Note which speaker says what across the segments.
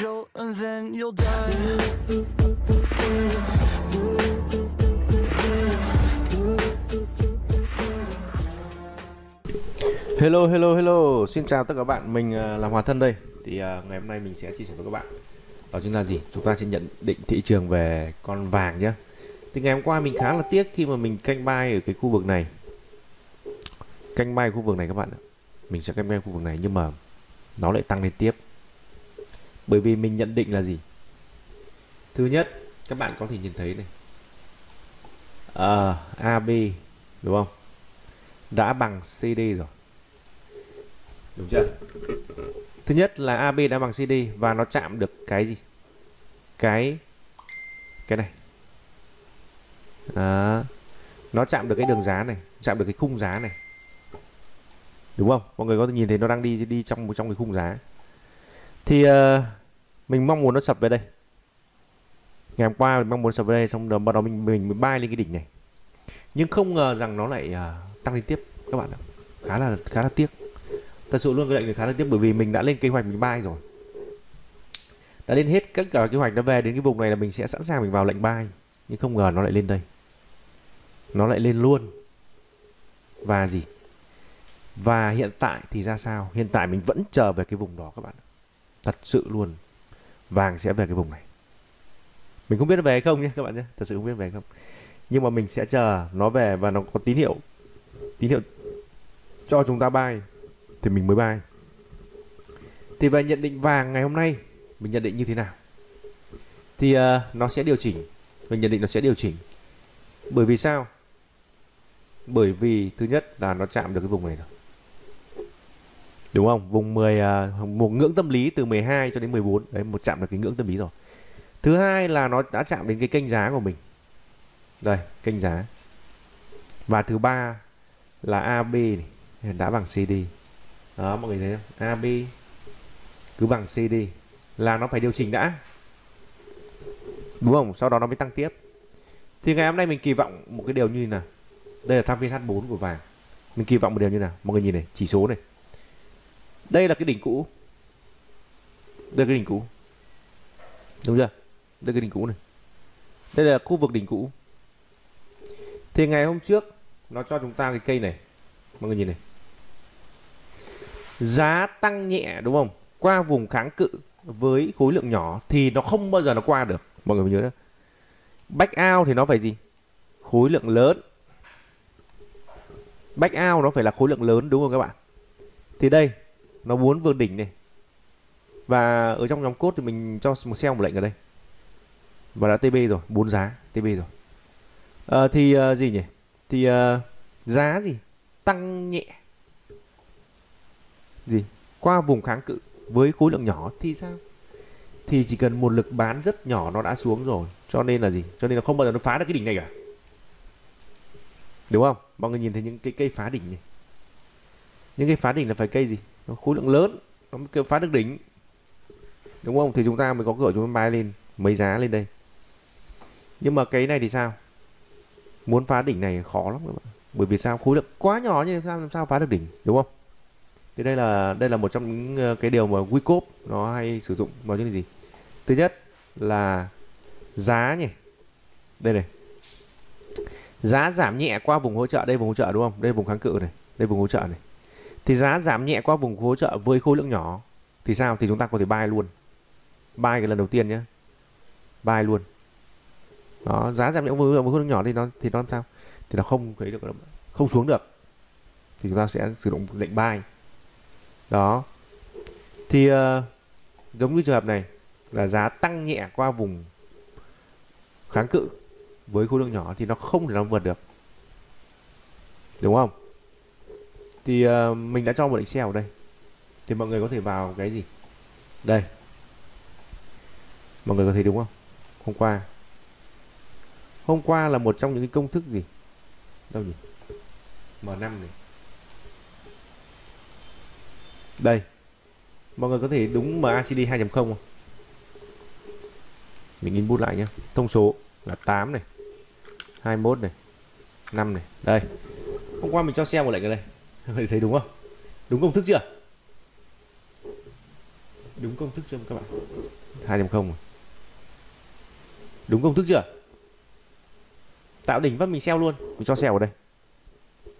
Speaker 1: jolt and then you'll die.
Speaker 2: Hello hello hello, xin chào tất cả các bạn, mình à, là Hòa Thân đây. Thì uh, ngày hôm nay mình sẽ chia sẻ với các bạn đó chính là gì? Chúng ta sẽ nhận định thị trường về con vàng nhé. Thì ngày hôm qua mình khá là tiếc khi mà mình canh bay ở cái khu vực này. Canh bay khu vực này các bạn ạ. Mình sẽ canh bay khu vực này nhưng mà nó lại tăng lên tiếp. Bởi vì mình nhận định là gì? Thứ nhất, các bạn có thể nhìn thấy này. à, AB đúng không? Đã bằng CD rồi. Đúng chưa? Thứ nhất là AB đã bằng CD và nó chạm được cái gì? Cái cái này. À, nó chạm được cái đường giá này chạm được cái khung giá này. Đúng không? Mọi người có thể nhìn thấy nó đang đi đi trong trong cái khung giá. Thì uh, mình mong muốn nó sập về đây. Ngày hôm qua mình mong muốn sập về đây xong rồi bắt đầu mình mình mới bay lên cái đỉnh này. Nhưng không ngờ rằng nó lại uh, tăng lên tiếp các bạn ạ. Khá là khá là tiếc. Thật sự luôn cái lệnh này khá là tiếc bởi vì mình đã lên kế hoạch mình bay rồi. Đã lên hết tất cả kế hoạch nó về đến cái vùng này là mình sẽ sẵn sàng mình vào lệnh bay. Nhưng không ngờ nó lại lên đây. Nó lại lên luôn. Và gì? Và hiện tại thì ra sao? Hiện tại mình vẫn chờ về cái vùng đó các bạn thật sự luôn vàng sẽ về cái vùng này. Mình không biết nó về hay không nhé các bạn nhé. Thật sự không biết về hay không. Nhưng mà mình sẽ chờ nó về và nó có tín hiệu tín hiệu cho chúng ta bay thì mình mới bay. thì về nhận định vàng ngày hôm nay mình nhận định như thế nào? Thì uh, nó sẽ điều chỉnh. Mình nhận định nó sẽ điều chỉnh. Bởi vì sao? Bởi vì thứ nhất là nó chạm được cái vùng này rồi đúng không? Vùng 10 uh, à, một ngưỡng tâm lý từ 12 cho đến 14 đấy một chạm được cái ngưỡng tâm lý rồi. Thứ hai là nó đã chạm đến cái kênh giá của mình. Đây kênh giá. Và thứ ba là AB này. Đã bằng CD đó mọi người thấy không? AB cứ bằng CD là nó phải điều chỉnh đã. Đúng không? Sau đó nó mới tăng tiếp. Thì ngày hôm nay mình kỳ vọng một cái điều như nào? Đây là tham viên H4 của vàng. Mình kỳ vọng một điều như nào? Mọi người nhìn này chỉ số này đây là cái đỉnh cũ. Đây là cái đỉnh cũ. Đúng chưa? Đây là cái đỉnh cũ này. Đây là khu vực đỉnh cũ. Thì ngày hôm trước, nó cho chúng ta cái cây này. Mọi người nhìn này. Giá tăng nhẹ, đúng không? Qua vùng kháng cự với khối lượng nhỏ thì nó không bao giờ nó qua được. Mọi người nhớ đó. Back out thì nó phải gì? Khối lượng lớn. Back out nó phải là khối lượng lớn, đúng không các bạn? Thì đây nó muốn vượt đỉnh này. Và ở trong nhóm cốt thì mình cho một sell một lệnh ở đây. Và đã TB rồi bốn giá TB rồi. À, thì uh, gì nhỉ? Thì uh, giá gì? Tăng nhẹ. Gì? Qua vùng kháng cự với khối lượng nhỏ thì sao? Thì chỉ cần một lực bán rất nhỏ nó đã xuống rồi. Cho nên là gì? Cho nên là không bao giờ nó phá được cái đỉnh này cả. Đúng không? Mọi người nhìn thấy những cái cây phá đỉnh này những cái phá đỉnh là phải cây gì? Nó khối lượng lớn, nó mới phá được đỉnh đúng không? Thì chúng ta mới có cửa chúng ta bay lên, mấy giá lên đây. Nhưng mà cái này thì sao? Muốn phá đỉnh này khó lắm các bạn. Bởi vì sao? Khối lượng quá nhỏ như sao làm sao phá được đỉnh, đúng không? Thì đây là đây là một trong những ờ, cái điều mà Wicop nó hay sử dụng vào những gì? Thứ nhất là giá nhỉ. Đây này. Giá giảm nhẹ qua vùng hỗ trợ, đây vùng hỗ trợ, đúng không? Đây vùng kháng cự này, đây vùng hỗ trợ này thì giá giảm nhẹ qua vùng hỗ trợ với khối lượng nhỏ. Thì sao? Thì chúng ta có thể buy luôn. Buy cái lần đầu tiên nhé. Buy luôn. Đó giá giảm nhẹ với khối lượng nhỏ thì nó thì nó làm sao? Thì nó không thấy được không xuống được. Thì chúng ta sẽ sử dụng lệnh buy. Đó. Thì uh, giống như trường hợp này là giá tăng nhẹ qua vùng kháng cự với khối lượng nhỏ thì nó không thể nào vượt được. Đúng không? Thì uh, mình đã cho một excel ở đây. Thì mọi người có thể vào cái gì? Đây. Mọi người có thấy đúng không? Hôm qua. Hôm qua là một trong những cái công thức gì? Đâu nhỉ? M5 này. Đây. Mọi người có thể đúng MACD 2.0 không mình input lại nhé thông số là 8 này. 21 này. 5 này. Đây. Hôm qua mình cho xem một lệnh ở đây mọi thấy đúng không? Đúng công thức chưa? Đúng công thức chưa các bạn? 2.0 đúng công thức chưa? Tạo đỉnh vẫn mình sell luôn. Mình cho sell ở đây.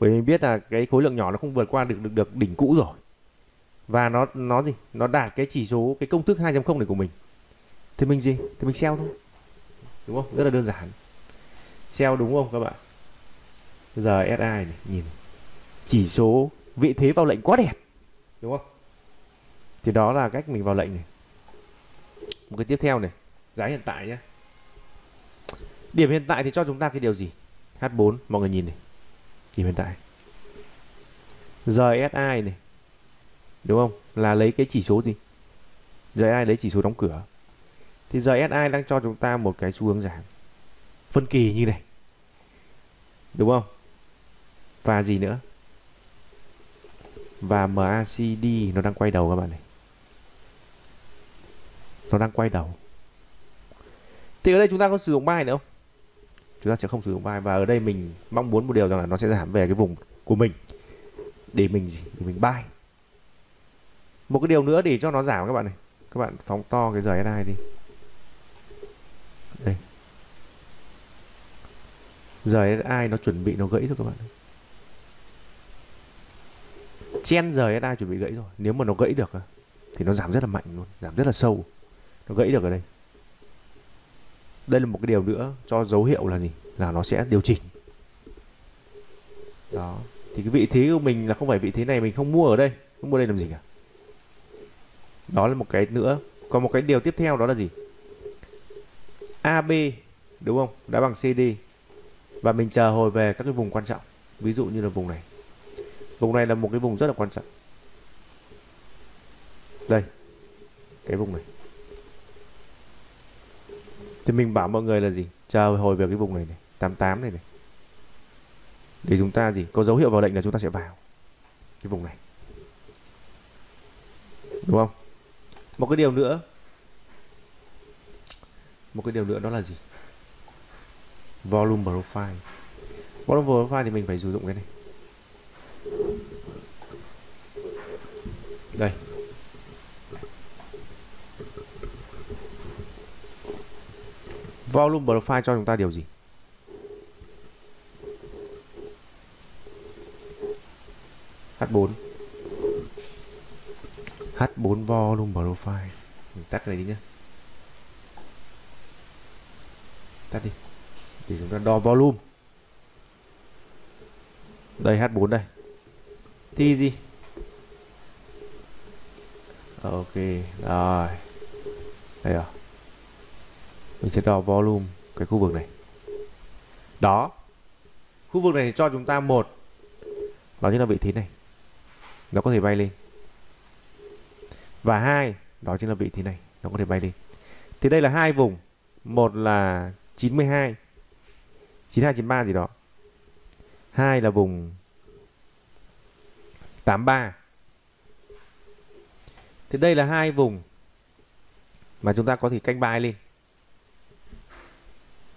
Speaker 2: Bởi vì mình biết là cái khối lượng nhỏ nó không vượt qua được được, được đỉnh cũ rồi. Và nó nó gì? Nó đạt cái chỉ số cái công thức 2.0 này của mình. Thì mình gì? Thì mình sell thôi. Đúng không? Rất là đơn giản. Sell đúng không các bạn? Giờ SI này nhìn chỉ số vị thế vào lệnh quá đẹp. Đúng không? Thì đó là cách mình vào lệnh này. Một cái tiếp theo này. Giá hiện tại nhé. Điểm hiện tại thì cho chúng ta cái điều gì? H4 mọi người nhìn này. Điểm hiện tại. RSI này. Đúng không? Là lấy cái chỉ số gì? RSI lấy chỉ số đóng cửa. Thì RSI đang cho chúng ta một cái xu hướng giảm. Phân kỳ như này. Đúng không? Và gì nữa và MACD nó đang quay đầu các bạn này. Nó đang quay đầu. Thì ở đây chúng ta có sử dụng buy nữa không? Chúng ta sẽ không sử dụng buy và ở đây mình mong muốn một điều rằng là nó sẽ giảm về cái vùng của mình. Để mình gì? Để mình buy một cái điều nữa để cho nó giảm các bạn này. Các bạn phóng to cái RSI đi. Đây. RSI nó chuẩn bị nó gãy rồi các bạn chen rời RSI chuẩn bị gãy rồi. Nếu mà nó gãy được thì nó giảm rất là mạnh luôn, giảm rất là sâu. Nó gãy được ở đây. Đây là một cái điều nữa cho dấu hiệu là gì? Là nó sẽ điều chỉnh. Đó. Thì cái vị thế của mình là không phải vị thế này mình không mua ở đây. Không mua đây làm gì cả. Đó là một cái nữa. Còn một cái điều tiếp theo đó là gì? AB đúng không? Đã bằng CD và mình chờ hồi về các cái vùng quan trọng. Ví dụ như là vùng này vùng này là một cái vùng rất là quan trọng. Đây, cái vùng này. Thì mình bảo mọi người là gì? Chờ hồi về cái vùng này này 88 này này. Để chúng ta gì? Có dấu hiệu vào lệnh là chúng ta sẽ vào cái vùng này. Đúng không? Một cái điều nữa. Một cái điều nữa đó là gì? Volume profile. Volume profile thì mình phải sử dụng cái này. Đây. Volume profile cho chúng ta điều gì? H4 H4 volume profile mình tắt cái này đi nhé tắt đi. Để chúng ta đo volume. Đây H4 đây. Thì gì? Ok, rồi. Đây rồi. Mình sẽ đo volume cái khu vực này. Đó. Khu vực này cho chúng ta một. Đó chính là vị trí này. Nó có thể bay lên. Và hai, đó chính là vị trí này. Nó có thể bay lên. Thì đây là hai vùng. Một là 92 92 93 gì đó. Hai là vùng 83 thì đây là hai vùng mà chúng ta có thể canh bài lên.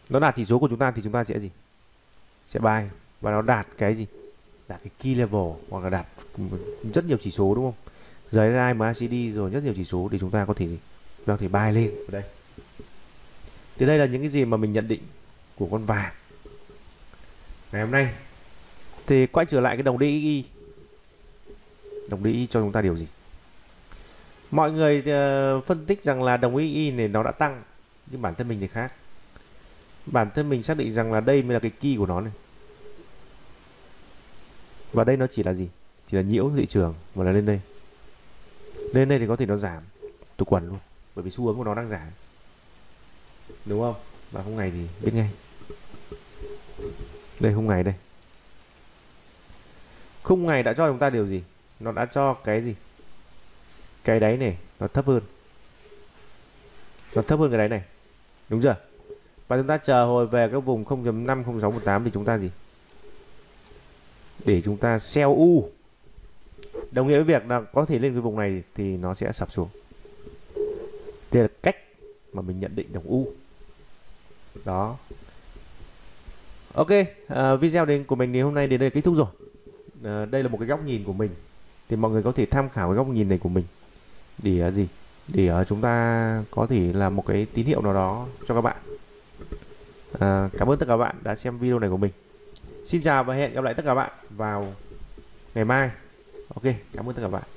Speaker 2: Nó đạt chỉ số của chúng ta thì chúng ta sẽ gì? Sẽ bài. Và nó đạt cái gì? Đạt cái key level hoặc là đạt rất nhiều chỉ số, đúng không? Giới MACD rồi rất nhiều chỉ số để chúng ta có thể chúng ta có thể bài lên ở đây. Thì đây là những cái gì mà mình nhận định của con vàng. Ngày hôm nay. Thì quay trở lại cái đồng DXY đồng DXY cho chúng ta điều gì? Mọi người uh, phân tích rằng là đồng DXY này nó đã tăng nhưng bản thân mình thì khác. Bản thân mình xác định rằng là đây mới là cái key của nó này. Và đây nó chỉ là gì? Chỉ là nhiễu thị trường và là lên đây. Lên đây thì có thể nó giảm tụ quần luôn bởi vì xu hướng của nó đang giảm. Đúng không? Và không ngày thì biết ngay. Đây không ngày đây. Khung ngày đã cho chúng ta điều gì? Nó đã cho cái gì? Cái đáy này nó thấp hơn. Nó thấp hơn cái đáy này. Đúng chưa? Và chúng ta chờ hồi về các vùng 0.5 0618 thì chúng ta gì? Để chúng ta sell u. Đồng nghĩa với việc là có thể lên cái vùng này thì nó sẽ sập xuống. Đây là cách mà mình nhận định đồng u. Đó. Ok uh, video đến của mình ngày hôm nay đến đây kết thúc rồi. Uh, đây là một cái góc nhìn của mình. Thì mọi người có thể tham khảo cái góc nhìn này của mình để à, gì? Để à, chúng ta có thể là một cái tín hiệu nào đó cho các bạn. À, cảm ơn tất cả các bạn đã xem video này của mình. Xin chào và hẹn gặp lại tất cả các bạn vào ngày mai. Ok cảm ơn tất cả các bạn.